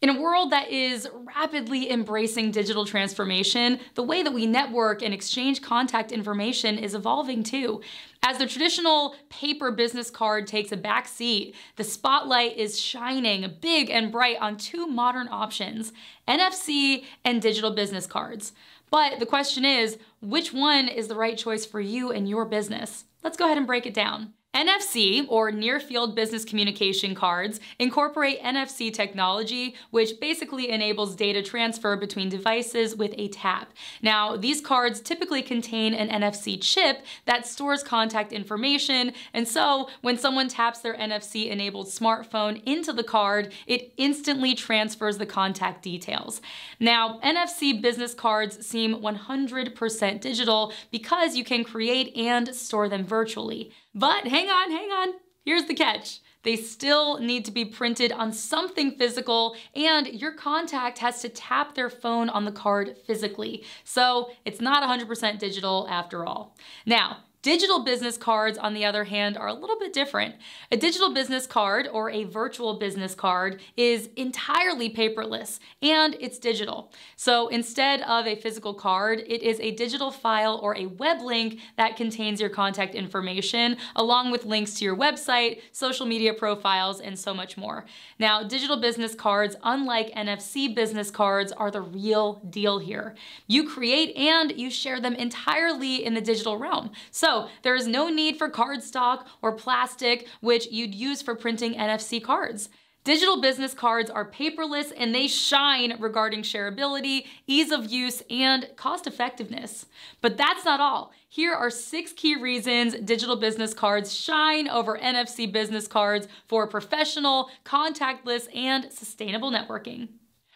In a world that is rapidly embracing digital transformation, the way that we network and exchange contact information is evolving too. As the traditional paper business card takes a back seat, the spotlight is shining big and bright on two modern options, NFC and digital business cards. But the question is, which one is the right choice for you and your business? Let's go ahead and break it down. NFC, or Near Field Business Communication cards, incorporate NFC technology, which basically enables data transfer between devices with a tap. Now, these cards typically contain an NFC chip that stores contact information, and so when someone taps their NFC-enabled smartphone into the card, it instantly transfers the contact details. Now, NFC business cards seem 100% digital because you can create and store them virtually. But hang on, hang on. Here's the catch. They still need to be printed on something physical and your contact has to tap their phone on the card physically. So it's not 100% digital after all. Now, Digital business cards, on the other hand, are a little bit different. A digital business card, or a virtual business card, is entirely paperless and it's digital. So instead of a physical card, it is a digital file or a web link that contains your contact information, along with links to your website, social media profiles, and so much more. Now, digital business cards, unlike NFC business cards, are the real deal here. You create and you share them entirely in the digital realm. So so there is no need for cardstock or plastic, which you'd use for printing NFC cards. Digital business cards are paperless and they shine regarding shareability, ease of use, and cost effectiveness. But that's not all. Here are six key reasons digital business cards shine over NFC business cards for professional, contactless, and sustainable networking.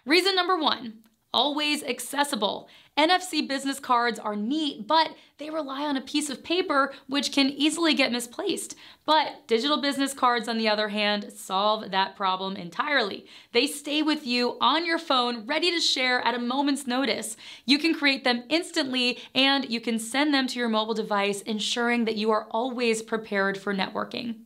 Reason number one, always accessible. NFC business cards are neat, but they rely on a piece of paper which can easily get misplaced. But digital business cards, on the other hand, solve that problem entirely. They stay with you on your phone, ready to share at a moment's notice. You can create them instantly and you can send them to your mobile device, ensuring that you are always prepared for networking.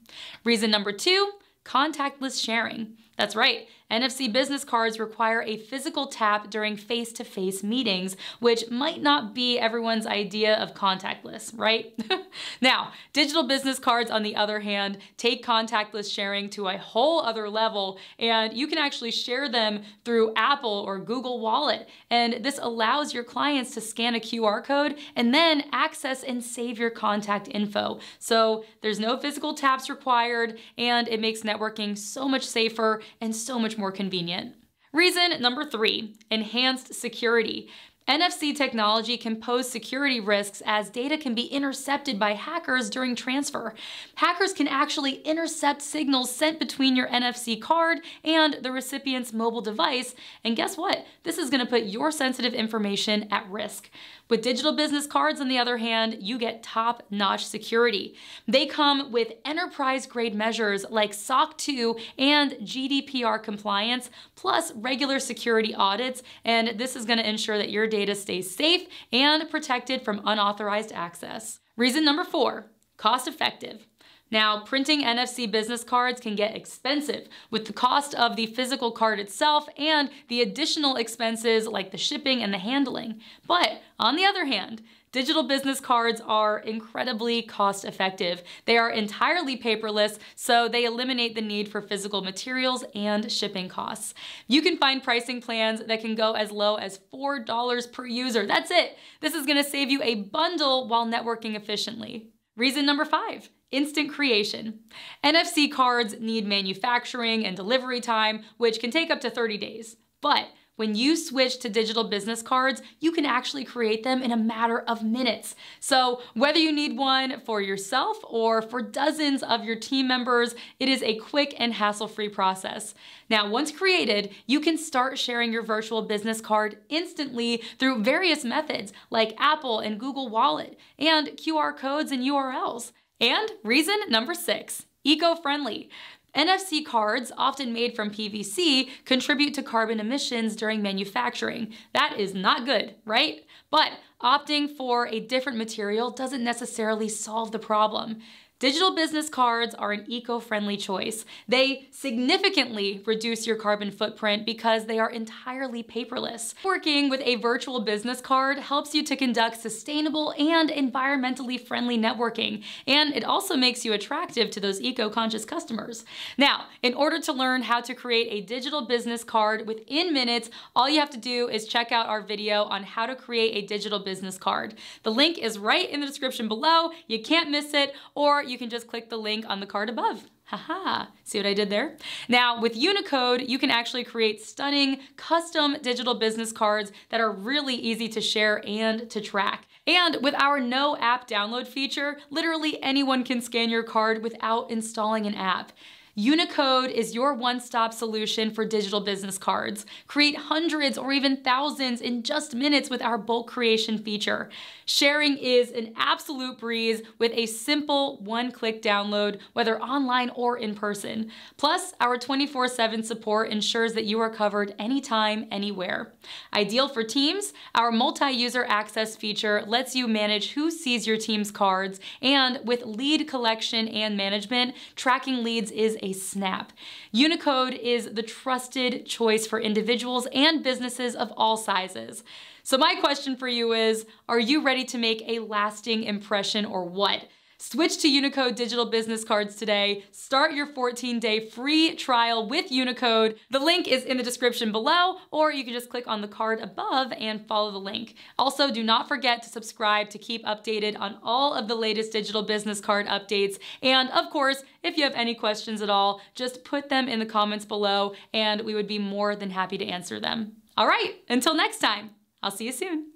Reason number two, contactless sharing. That's right, NFC business cards require a physical tap during face-to-face meetings, which might not be everyone's idea of contactless, right? now, digital business cards, on the other hand, take contactless sharing to a whole other level, and you can actually share them through Apple or Google Wallet. And this allows your clients to scan a QR code and then access and save your contact info. So there's no physical taps required, and it makes networking so much safer and so much more convenient. Reason number three, enhanced security. NFC technology can pose security risks as data can be intercepted by hackers during transfer. Hackers can actually intercept signals sent between your NFC card and the recipient's mobile device, and guess what? This is gonna put your sensitive information at risk. With digital business cards, on the other hand, you get top-notch security. They come with enterprise-grade measures like SOC 2 and GDPR compliance, plus regular security audits, and this is gonna ensure that your data stays safe and protected from unauthorized access. Reason number four, cost effective. Now, printing NFC business cards can get expensive with the cost of the physical card itself and the additional expenses like the shipping and the handling. But on the other hand, Digital business cards are incredibly cost effective. They are entirely paperless, so they eliminate the need for physical materials and shipping costs. You can find pricing plans that can go as low as $4 per user. That's it. This is gonna save you a bundle while networking efficiently. Reason number five, Instant creation. NFC cards need manufacturing and delivery time, which can take up to 30 days. But when you switch to digital business cards, you can actually create them in a matter of minutes. So whether you need one for yourself or for dozens of your team members, it is a quick and hassle-free process. Now, once created, you can start sharing your virtual business card instantly through various methods like Apple and Google Wallet and QR codes and URLs. And reason number six, eco-friendly. NFC cards, often made from PVC, contribute to carbon emissions during manufacturing. That is not good, right? But opting for a different material doesn't necessarily solve the problem. Digital business cards are an eco friendly choice. They significantly reduce your carbon footprint because they are entirely paperless. Working with a virtual business card helps you to conduct sustainable and environmentally friendly networking, and it also makes you attractive to those eco conscious customers. Now, in order to learn how to create a digital business card within minutes, all you have to do is check out our video on how to create a digital business card. The link is right in the description below. You can't miss it, or you can just click the link on the card above. Haha, see what I did there? Now, with Uniqode, you can actually create stunning custom digital business cards that are really easy to share and to track. And with our no app download feature, literally anyone can scan your card without installing an app. Uniqode is your one-stop solution for digital business cards. Create hundreds or even thousands in just minutes with our bulk creation feature. Sharing is an absolute breeze with a simple one-click download, whether online or in person. Plus, our 24-7 support ensures that you are covered anytime, anywhere. Ideal for teams, our multi-user access feature lets you manage who sees your team's cards, and with lead collection and management, tracking leads is a snap. Uniqode is the trusted choice for individuals and businesses of all sizes. So my question for you is, are you ready to make a lasting impression or what? Switch to Uniqode digital business cards today. Start your 14 day free trial with Uniqode. The link is in the description below, or you can just click on the card above and follow the link. Also, do not forget to subscribe to keep updated on all of the latest digital business card updates. And of course, if you have any questions at all, just put them in the comments below and we would be more than happy to answer them. All right, until next time, I'll see you soon.